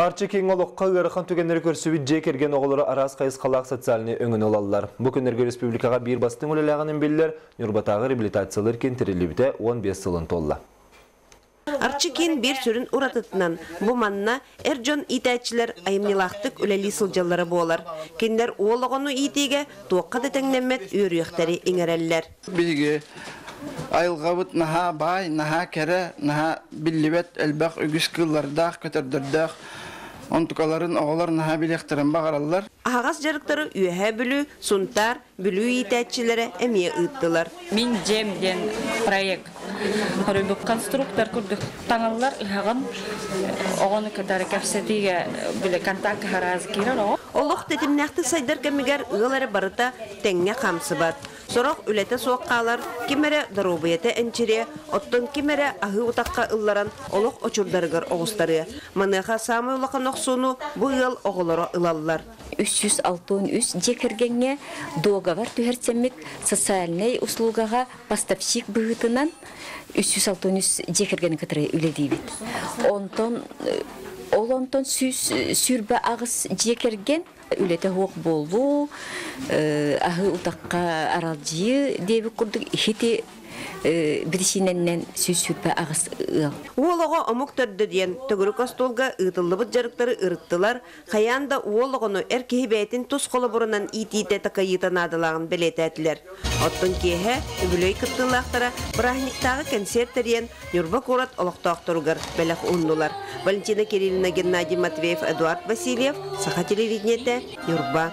Арчы кең олыққа ғырықан түгендері көрсібі же керген оғылары арас қайыз қалақ социаліне өңін олалар. Бұл күндерге республикаға бір бастың өлеләғының белілер Нюрбатағы реабилитациялар кентерілі біте 15 сылын толла. Арчыкин бир сүрін уратытынан бу манна эрджон итәчилер айымнилахтык үләли сылжалары болар. Киндер оологону итиге туакка да теңнәмәт үрүөхтәри иңерәлләр. биге айылгабыт наха бай наха кере наха биллибет элбак үгүс кыллардах көтөрдөрдөх онтукаларын оголор наха билектерин багараллар Ағас жарықтары үйәһә бүлі, сунтар, бүлі итәчиләре әмие ыттылар. Мин жем ден проект. Хорыбы конструктор күрдік таңалар ыһаган оғаны катары кәфсетиге биле контакт хараз кирер о. Олық тетімнәқті сайдар кәмігер ұғылары барыта тәңге қамсы бар. Сорок үләте соққалар, кимере дарубыяте әнчире, оттон кимере ахы утаққа ылларан олық очурдарыгар оғыстары. Маныға самы улақан оқсуну бұл ыл оғылары ылаллар. 363 жекергенге договор түһәрсәммик социальный услугага поставщик быгытынан 363 жекерген кытыры үледибит. Онтон э, ол онтон сүз сүрбә агыс жекерген үлете хук болу ахы утакка аралжы деби курдук хити биришиненнен сүз сүрбә агыс ыл. Уолого омук төрдө диен төгүрү костолга ытыллыбыт жарыктары ырыттылар. Хаянда уологону эр кихибетин тус колу бурунан итите такайыта надылагын белететилер. Оттон кеһе үбүлөй кыттылактара брахниктагы концерттериен Нюрба Курат олоктоокторугар белек уннулар. Валентина Кирилловна Геннадий Матвеев, Эдуард Васильев, Саха телевидениете, Нюрба.